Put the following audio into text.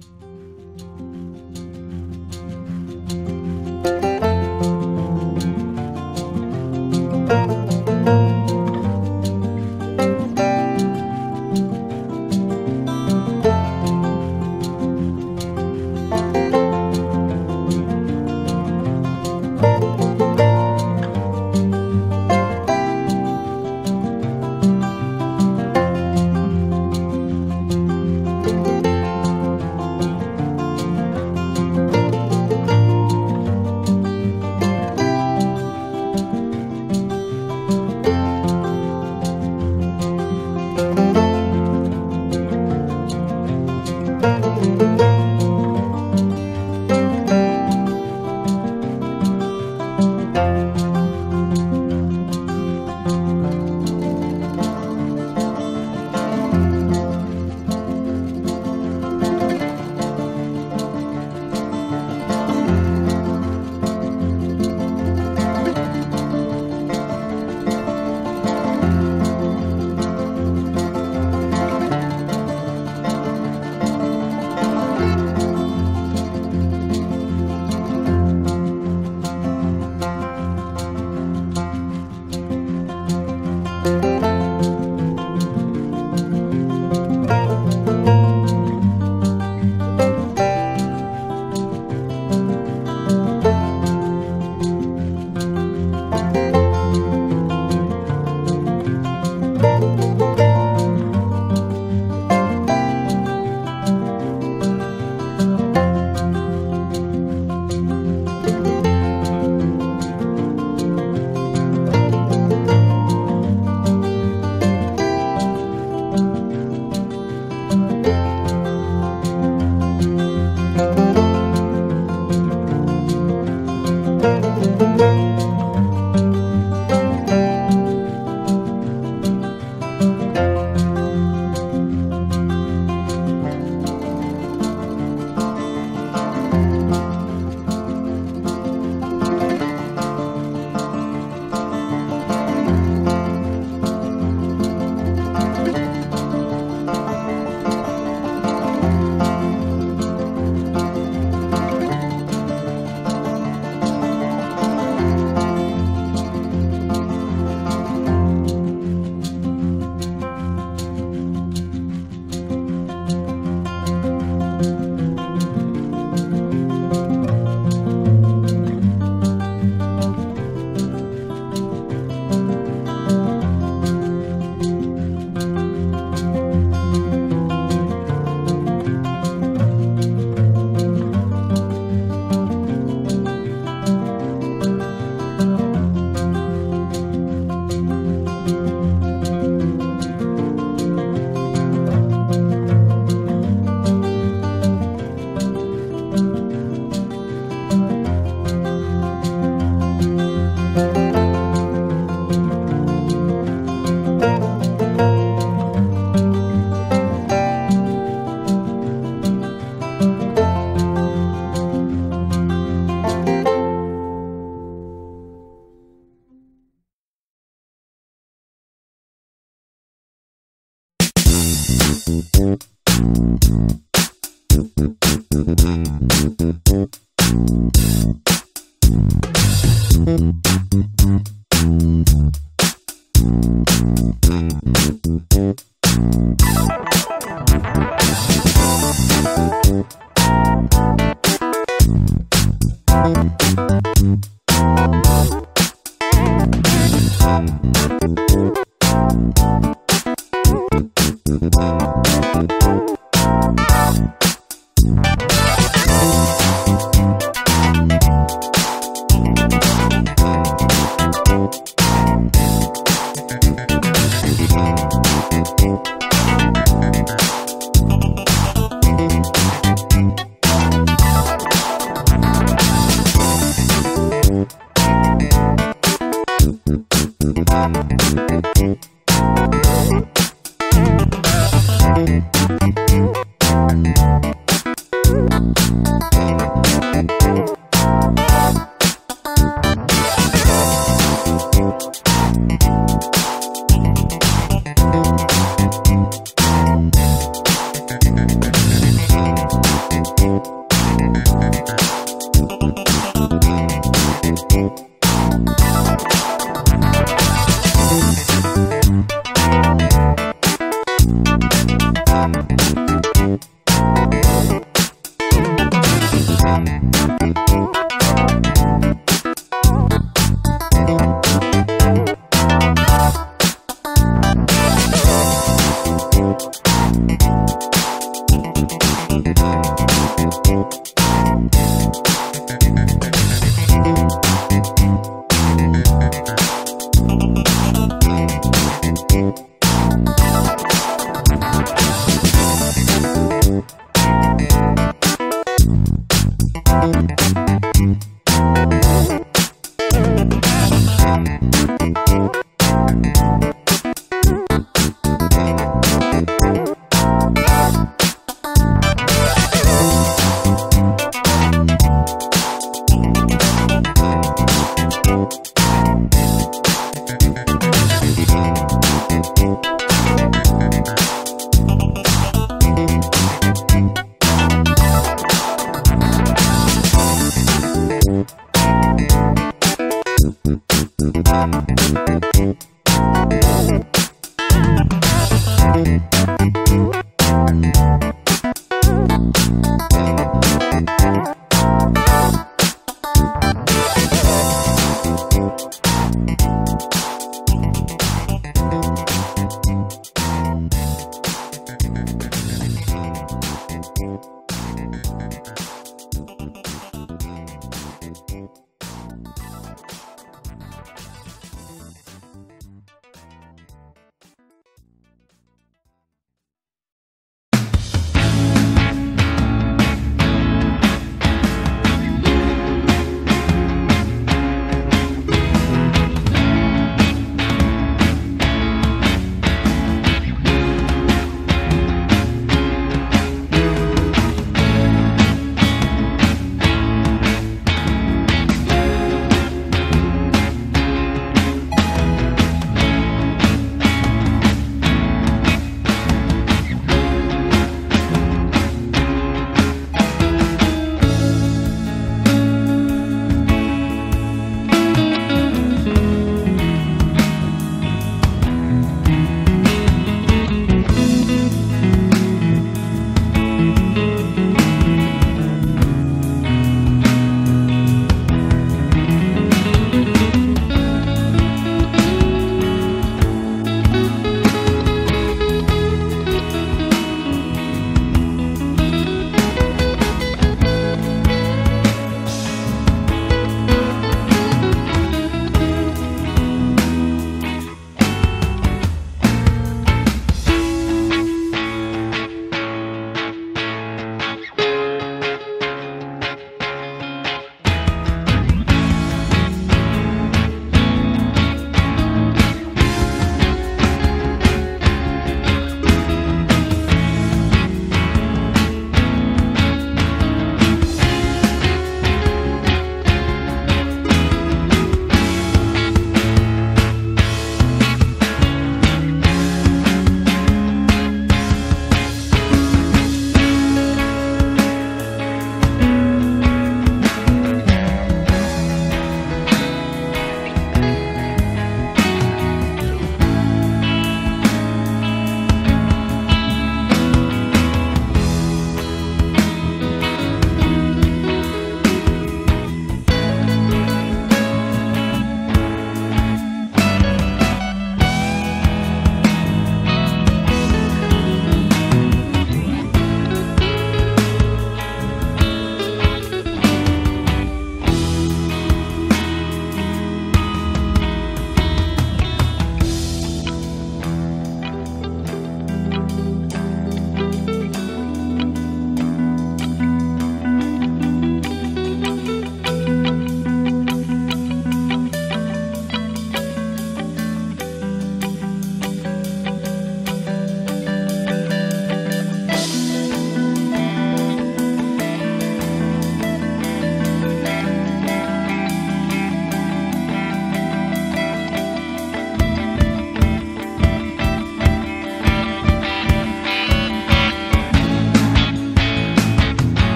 Bye.